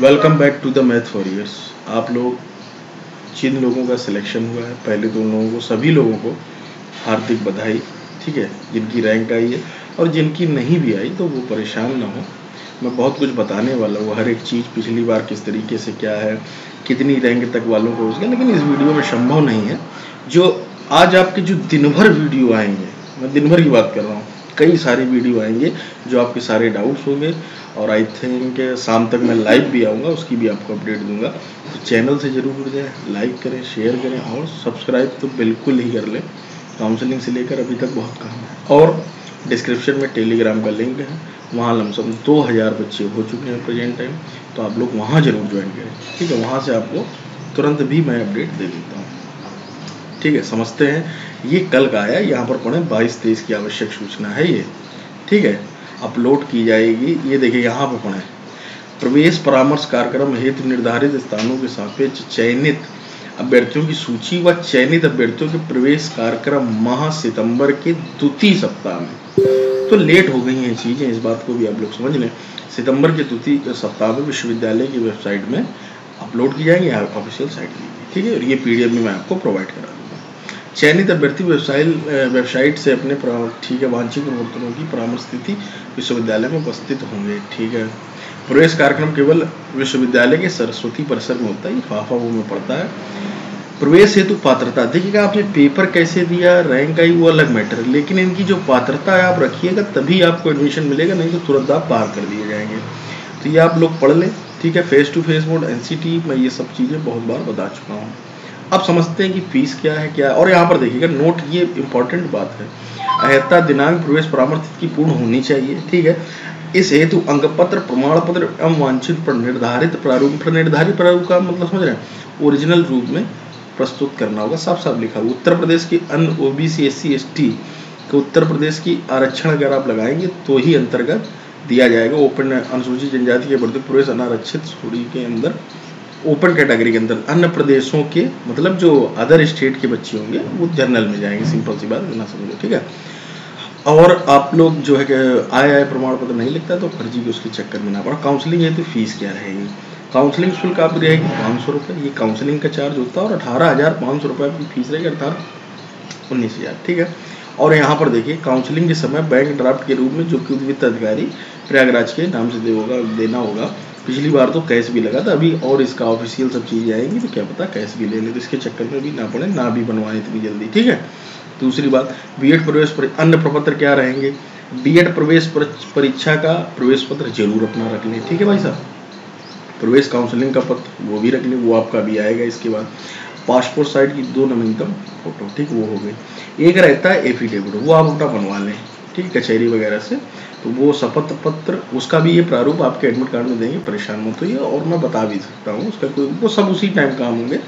Welcome back to the math for years आप लोग जिन लोगों का सिलेक्शन हुआ है, पहले तो उन लोगों को, सभी लोगों को हार्दिक बधाई, ठीक है? जिनकी रैंक आई है और जिनकी नहीं भी आई तो वो परेशान ना हो। मैं बहुत कुछ बताने वाला हूँ, हर एक चीज़, पिछली बार किस तरीके से क्या है, कितनी रैंक तक वालों को उसके, लेकिन इस वीडियो में संभव नहीं है। जो आज आपके जो दिन भर वीडियो आएँगे मैं दिन भर की बात कर रहा हूँ। कई सारे वीडियो आएँगे जो आपके सारे डाउट्स होंगे और आई थिंक शाम तक मैं लाइव भी आऊँगा, उसकी भी आपको अपडेट दूँगा। तो चैनल से ज़रूर जुड़ जाए लाइक करें शेयर करें और सब्सक्राइब तो बिल्कुल ही कर लें। काउंसलिंग से लेकर अभी तक बहुत काम है। और डिस्क्रिप्शन में टेलीग्राम का लिंक है। वहाँ लमसम दो हज़ार बच्चे हो चुके हैं प्रेजेंट टाइम तो आप लोग वहाँ ज़रूर ज्वाइन करें। ठीक है, वहाँ से आपको तुरंत भी मैं अपडेट दे हूँ ठीक है, समझते हैं। ये कल का आया, यहाँ पर पढ़ें बाईस तेईस की आवश्यक सूचना है ये। ठीक है, अपलोड की जाएगी। ये देखिए, यहाँ पर पढ़ें प्रवेश परामर्श कार्यक्रम हेतु निर्धारित स्थानों के सापेक्ष चयनित अभ्यर्थियों की सूची व चयनित अभ्यर्थियों के प्रवेश कार्यक्रम माह सितंबर के द्वितीय सप्ताह में। तो लेट हो गई हैं चीज़ें, इस बात को भी आप लोग समझ लें। सितंबर के द्वितीय सप्ताह में विश्वविद्यालय की वेबसाइट में अपलोड की जाएँगी ऑफिशियल साइट की ठीक है, और ये पीडीएफ भी मैं आपको प्रोवाइड करा दूँगा। चयनित अभ्यर्थी वेबसाइट वेबसाइट से अपने ठीक है, वांछित प्रवर्तनों की परामर्श स्थिति विश्वविद्यालय में उपस्थित होंगे, ठीक है। प्रवेश कार्यक्रम केवल विश्वविद्यालय के सरस्वती परिसर में होता है फाफा वो में पड़ता है। प्रवेश हेतु पात्रता देखिएगा आपने पेपर कैसे दिया, रैंक आई, वो अलग मैटर है, लेकिन इनकी जो पात्रता है आप रखिएगा, तभी आपको एडमिशन मिलेगा, नहीं तो तुरंत आप बाहर कर दिए जाएँगे। तो ये आप लोग पढ़ लें, ठीक है face to face mode NCT मैं ये सब चीज़ें बहुत बार बता चुका हूँ। अब समझते हैं कि फ़ीस क्या है क्या है? और यहाँ पर देखिएगा नोट ये इंपॉर्टेंट बात है, अहत्ता दिनांक प्रवेश परामर्श की पूर्ण होनी चाहिए, ठीक है? इस हेतु अंक पत्र प्रमाण पत्र एवं वांछित पर निर्धारित प्रारूप पर निर्धारित प्रारूप का मतलब समझ रहे हैं? ओरिजिनल रूप में प्रस्तुत करना होगा। साफ़ साफ़ लिखा हुआ, उत्तर प्रदेश की अन्य OBC S C S T के उत्तर प्रदेश की आरक्षण अगर आप लगाएँगे तो ही अंतर्गत दिया जाएगा। ओपन अनुसूचित जनजाति के बढ़ते प्रवेश अनारक्षित सूढ़ी के अंदर ओपन कैटेगरी के अंदर अन्य प्रदेशों के मतलब जो अदर स्टेट के बच्चे होंगे, वो जर्नल में जाएँगे सिंपल सी बात ना समझो, ठीक है? और आप लोग जो है कि आए आए प्रमाण पत्र नहीं लिखता तो फर्जी भी उसके चक्कर में ना पड़ा। काउंसलिंग है तो फ़ीस क्या रहेगी? काउंसलिंग शुल्क आपकी रहेगी पाँच सौ रुपये ये काउंसलिंग का चार्ज होता है, और अठारह हज़ार पाँच सौ रुपये आपकी फ़ीस रहेगी, अर्थात उन्नीस हज़ार, ठीक है? और यहाँ पर देखिए काउंसलिंग के समय बैंक ड्राफ्ट के रूप में जो कि वित्त अधिकारी प्रयागराज के नाम से दे होगा देना होगा पिछली बार तो कैश भी लगा था, अभी और इसका ऑफिशियल सब चीज़ें आएँगी तो क्या पता कैश भी ले ले तो इसके चक्कर में भी ना पड़े, ना भी बनवाएँ इतनी जल्दी, ठीक है? दूसरी बात बीएड प्रवेश पर, अन्य प्रपत्र क्या रहेंगे? बीएड प्रवेश परीक्षा का प्रवेश पत्र ज़रूर अपना रख लें, ठीक है भाई साहब? प्रवेश काउंसलिंग का पत्र, वो भी रख लें, वो आपका भी आएगा इसके बाद। पासपोर्ट साइज़ की दो नवीनतम फ़ोटो ठीक, वो हो गई एक रहता है एफिडेविट वो आप अपना बनवा लें, ठीक, कचहरी वगैरह से। तो वो शपथ पत्र, उसका भी ये प्रारूप आपके एडमिट कार्ड में देंगे, परेशान मत होइए, और मैं बता भी सकता हूँ उसका कोई, वो सब उसी टाइम काम होंगे।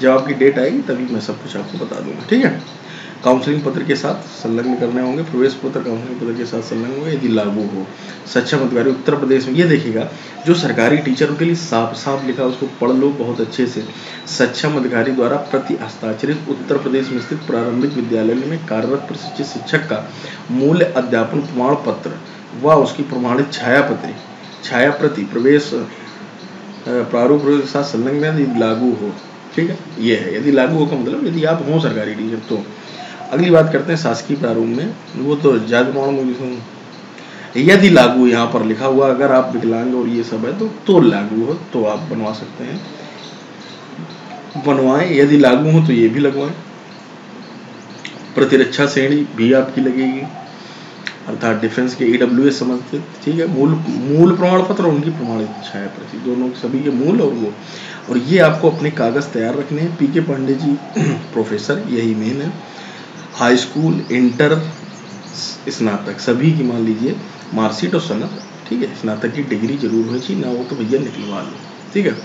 जब आपकी डेट आएगी, तभी मैं सब कुछ आपको बता दूँगा, ठीक है? काउंसलिंग पत्र के साथ संलग्न करने होंगे, प्रवेश पत्र काउंसलिंग पत्र के साथ संलग्न होंगे, यदि लागू हो। सक्षम अधिकारी उत्तर प्रदेश में, ये देखिएगा, जो सरकारी टीचर के लिए साफ़ साफ़ लिखा उसको पढ़ लो बहुत अच्छे से। सक्षम अधिकारी द्वारा प्रति हस्ताक्षरित उत्तर प्रदेश में स्थित प्रारंभिक विद्यालय में कार्यरत प्रशिक्षित शिक्षक का मूल अध्यापन प्रमाण पत्र व उसकी प्रमाणित छाया पत्री छाया प्रति प्रवेश प्रारूप के साथ संलग्न लागू हो। ठीक है? ये है। यदि लागू हो का मतलब यदि आप हों सरकारी टीचर तो। अगली बात करते हैं शासकीय प्रारूप में। वो तो जागरण यदि लागू यहाँ पर लिखा हुआ, अगर आप विकलांग और ये सब है तो तो लागू हो तो आप बनवा सकते हैं। बनवाएँ। यदि लागू हो तो ये भी लगवाएँ। प्रतिरक्षा श्रेणी भी आपकी लगेगी। अर्थात डिफेंस के ई समझते, ठीक है, मूल मूल प्रमाण पत्र और उनकी प्रमाणित छाया प्रति दोनों सभी के मूल और वो। और ये आपको अपने कागज़ तैयार रखने हैं। P K Pandey ji, professor, यही मेन है। हाई स्कूल इंटर स्नातक, सभी की मान लीजिए मार्कशीट और सनद, ठीक है, स्नातक की डिग्री ज़रूर होनी चाहिए, ना हो तो भैया निकलवा लो, ठीक है।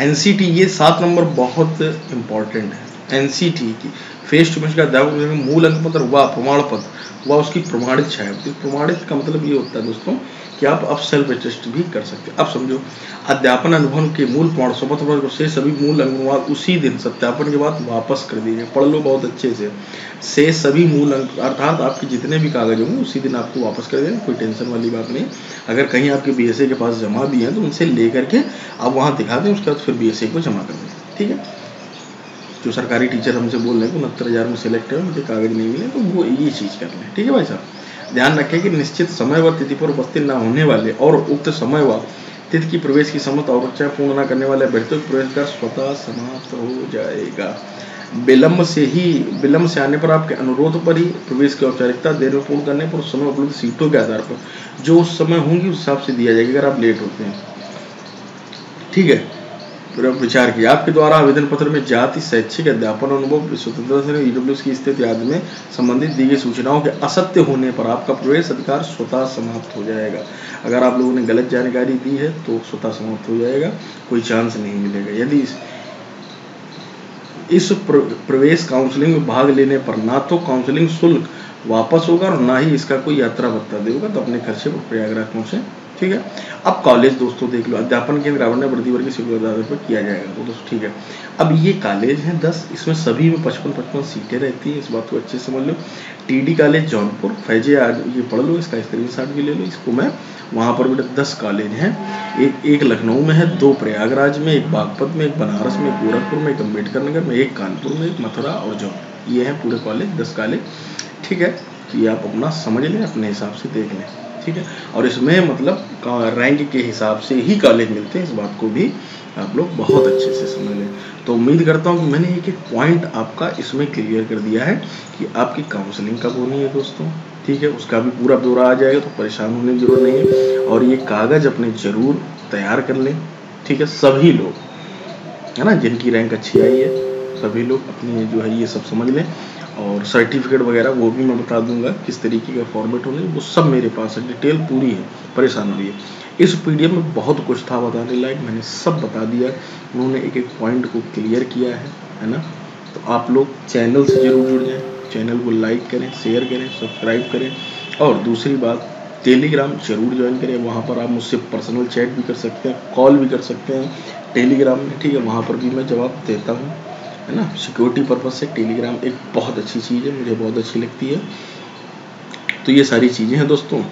एनसीटी ये सात नंबर बहुत इंपॉर्टेंट है। एनसीटी की। फेस टू फेस का अध्यापक मूल अंक पत्र व प्रमाण पत्र व उसकी प्रमाणित छाया प्रमाणित का मतलब ये होता है दोस्तों कि आप अब सेल्फ अटेस्ट भी कर सकते हैं। अब समझो, अध्यापन अनुभव के मूल प्रमाण शपथ से सभी मूल अनुवाद उसी दिन सत्यापन के बाद वापस कर दीजिए। पढ़ लो बहुत अच्छे से। से सभी मूल अंक अर्थात आपके जितने भी कागज़ होंगे, उसी दिन आपको वापस कर देंगे, कोई टेंशन वाली बात नहीं। अगर कहीं आपके बीएसए के पास जमा भी हैं तो उनसे ले करके आप वहाँ दिखा दें, उसके बाद फिर बीएसए को जमा कर दें। ठीक है? जो सरकारी टीचर हमसे बोल रहे हैं उनहत्तर हज़ार में सिलेक्ट है, मुझे कागज़ नहीं मिले तो वो ये चीज़ कर लें ठीक है भाई साहब? ध्यान रखें कि निश्चित समय व तिथि पर उपस्थित न होने वाले और उक्त समय व तिथि की प्रवेश की समस्त आवश्यकता पूर्ण न करने वाले अभ्यर्थियों प्रवेश कर स्वतः समाप्त हो जाएगा। विलंब से ही, विलंब से आने पर आपके अनुरोध पर ही प्रवेश की औपचारिकता देर में पूर्ण करने पर उस समय उपलब्ध सीटों के आधार पर जो उस समय होंगी उस हिसाब से दिया जाएगा अगर आप लेट होते हैं। ठीक है? विचार किया। आपके द्वारा आवेदन पत्र में जाति, शैक्षिक अध्यापन, अनुभव, स्वतंत्रता ईडब्ल्यू की स्थिति आदि में संबंधित दी गई सूचनाओं के असत्य होने पर आपका प्रवेश अधिकार स्वतः समाप्त हो जाएगा। अगर आप लोगों ने गलत जानकारी दी है तो स्वतः समाप्त हो जाएगा। कोई चांस नहीं मिलेगा। यदि इस प्रवेश काउंसलिंग में भाग लेने पर ना तो काउंसलिंग शुल्क वापस होगा और ना ही इसका कोई यात्रा भत्ता देगा। तो अपने खर्चे पर प्रयागराज पहुँचे। ठीक है? अब कॉलेज दोस्तों देख लो, अध्यापन केंद्र आवरण वृद्धि वर्ग की आधार पर किया जाएगा तो दोस्तों ठीक है। अब ये कॉलेज है दस, इसमें सभी में पचपन पचपन सीटें रहती हैं, इस बात को अच्छे से समझ लो। टीडी कॉलेज जौनपुर, फैजे ये पढ़ लो, इसका स्क्रीन भी ले लो, इसको मैं वहाँ पर बेटा दस कॉलेज हैं। एक एक लखनऊ में है, दो प्रयागराज में, एक बागपत में, एक बनारस में, एक गोरखपुर में, एक अंबेडकर नगर में, एक कानपुर में, एक मथुरा और जौनपुर। ये है पूरे कॉलेज दस कॉलेज ठीक है ये आप अपना समझ लें, अपने हिसाब से देख लें। ठीक है? और इसमें मतलब रैंक के हिसाब से ही कॉलेज मिलते हैं, इस बात को भी आप लोग बहुत अच्छे से समझ लें। तो उम्मीद करता हूँ कि मैंने एक एक पॉइंट आपका इसमें क्लियर कर दिया है कि आपकी काउंसलिंग कब होनी है दोस्तों, ठीक है? उसका भी पूरा ब्यौरा आ जाएगा तो परेशान होने की ज़रूरत नहीं है। और ये कागज़ अपने ज़रूर तैयार कर लें, ठीक है? सभी लोग, है ना? जिनकी रैंक अच्छी आई है, सभी लोग अपनी जो है, ये सब समझ लें। और सर्टिफिकेट वगैरह वो भी मैं बता दूँगा किस तरीके का फॉर्मेट होने वो सब मेरे पास है। डिटेल पूरी है। परेशान हो है। इस पीडीएफ में बहुत कुछ था बताने लायक। मैंने सब बता दिया। उन्होंने एक एक पॉइंट को क्लियर किया है है ना? तो आप लोग चैनल से ज़रूर जुड़ जाएँ। चैनल को लाइक करें शेयर करें सब्सक्राइब करें। और दूसरी बात टेलीग्राम ज़रूर ज्वाइन करें। वहाँ पर आप मुझसे पर्सनल चैट भी कर सकते हैं कॉल भी कर सकते हैं। टेलीग्राम में, ठीक है, वहाँ पर भी मैं जवाब देता हूँ। है ना? सिक्योरिटी पर्पज से टेलीग्राम एक बहुत अच्छी चीज़ है, मुझे बहुत अच्छी लगती है। तो ये सारी चीज़ें हैं दोस्तों।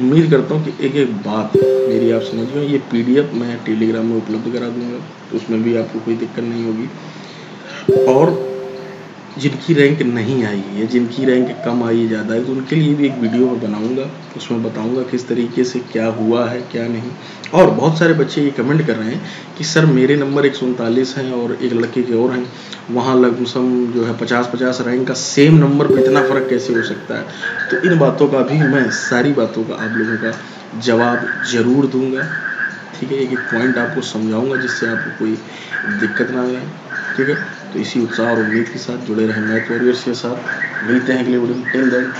उम्मीद करता हूँ कि एक एक बात मेरी आप समझ गए ये पीडीएफ मैं टेलीग्राम में उपलब्ध करा दूँगा तो उसमें भी आपको कोई दिक्कत नहीं होगी। और जिनकी रैंक नहीं आई है, जिनकी रैंक कम आई है ज़्यादा है तो उनके लिए भी एक वीडियो मैं बनाऊँगा, उसमें बताऊँगा किस तरीके से क्या हुआ है, क्या नहीं। और बहुत सारे बच्चे ये कमेंट कर रहे हैं कि, सर, मेरे नंबर एक सौ उनतालीस हैं और एक लड़के के और हैं। वहाँ लगभग जो है पचास पचास रैंक का सेम नंबर पर इतना फ़र्क कैसे हो सकता है? तो इन बातों का भी मैं सारी बातों का आप लोगों का जवाब ज़रूर दूँगा। ठीक है, एक एक पॉइंट आपको समझाऊँगा जिससे आपको कोई दिक्कत ना आए। ठीक है? तो इसी उत्साह और उम्मीद के साथ जुड़े रहे मैथ वॉरियर्स के साथ मिलते हैं अगले वीडियो टिल देन